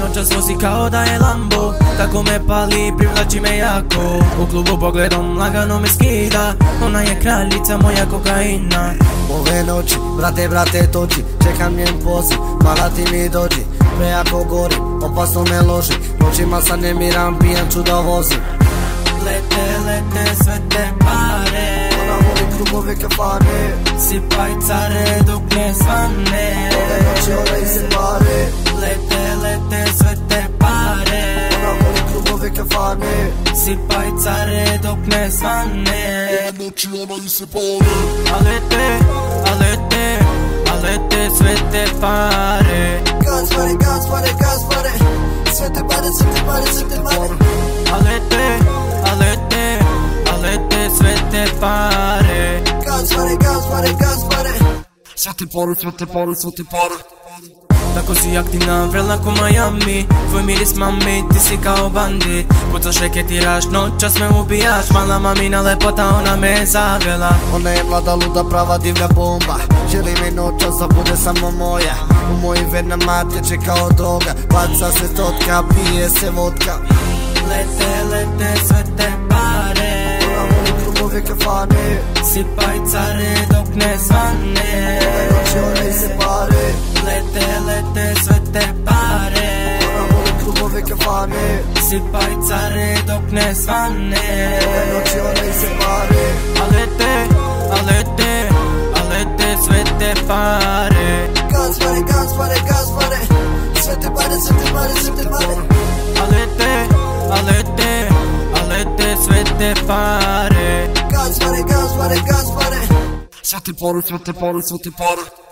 Noćas vozi kao da je Lambo. Tako me pali, privlači me jako. U klubu pogledom lagano me skida. Ona je kraljica moja kokaina. Ove noći, brate, brate, toči. Čekam njen poziv, mala ti mi dođi. Prejako gori, opasno me loži. Noćima sad ne miram, pijan ću da vozim Lete, lete, sve te pare. Ona voli klubove kafane. Sipaj care dok ne svane Ove noći ona i se pare. Lete, kafane Sipaj care dok ne svane Ove noći ona i se pare. A lete, a lete, a lete sve te pare Gas pare, gas pare, gas pare Sve te pare, sve te pare, sve te pare A lete, a lete, Tako si aktivna, vrela ko Miami Tvoj miris mami, ti si kao bandit Pucaš reketiraš, noćas me ubijaš Mala mamina lepota, ona me je zavela Ona je mlada, luda, prava, divlja bomba Želi mi noćas da bude samo moja U mojim venama teče kao droga Baca se totka, pije se vodka Lete, lete sve te pare Ona voli klubove kafane Sipaj care dok ne svane klubove kafane Sipaj care dok ne svane Ove noći ona i se pare. A lete, a lete, a lete sve te pare. Gas pare, gas pare, gas pare. Sve te pare, sve te pare, sve te pare. A lete, a lete, a lete sve te pare. Gas pare, gas pare, gas pare. Sve te pare, sve te pare, sve te pare